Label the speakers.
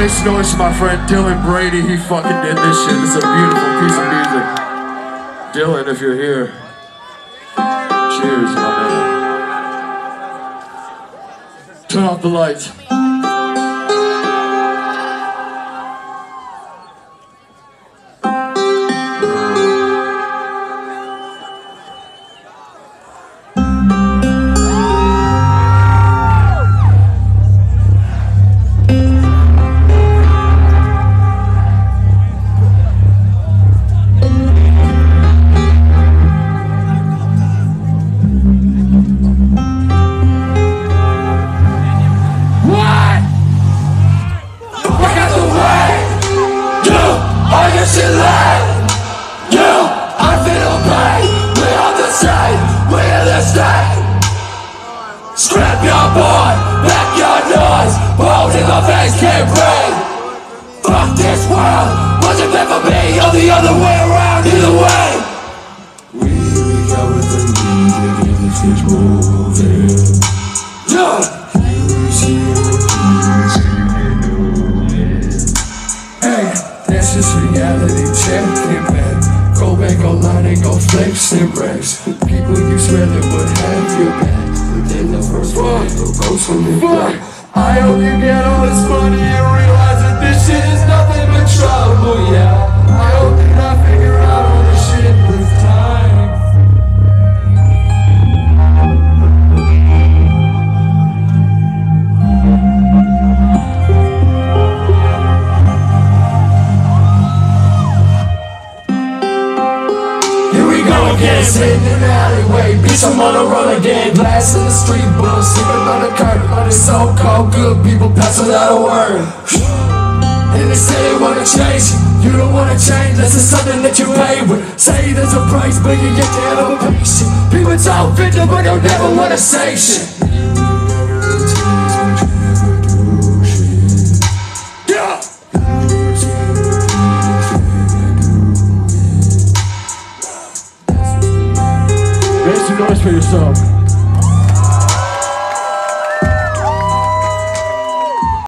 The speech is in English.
Speaker 1: make some noise my friend Dylan Brady. He fucking did this shit. It's a beautiful piece of music. Dylan, if you're here, cheers, my man. Turn off the lights.
Speaker 2: Scrap your boy. Back your noise. Balls in the face can't breathe. Fuck this world. Wasn't meant for me. Or the other way around. Either way. We go with the music and it keeps moving. Yeah. Hey, that's just reality check it man. Go back online and go flex and race. People you swear that would have your back. First one go ghost from the back. I hope you get all this money Again, sitting in the alleyway. Bitch, I'm on the run again. Blast in the street, bull, sleeping on the curb. These so-called good people pass without a word. And they say they wanna change you. Don't wanna change, this is something that you pay with. Say there's a price, but you get to have a patient. People talk victim, but don't never wanna say shit.
Speaker 1: Some noise for yourself.